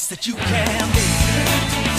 best that you can be.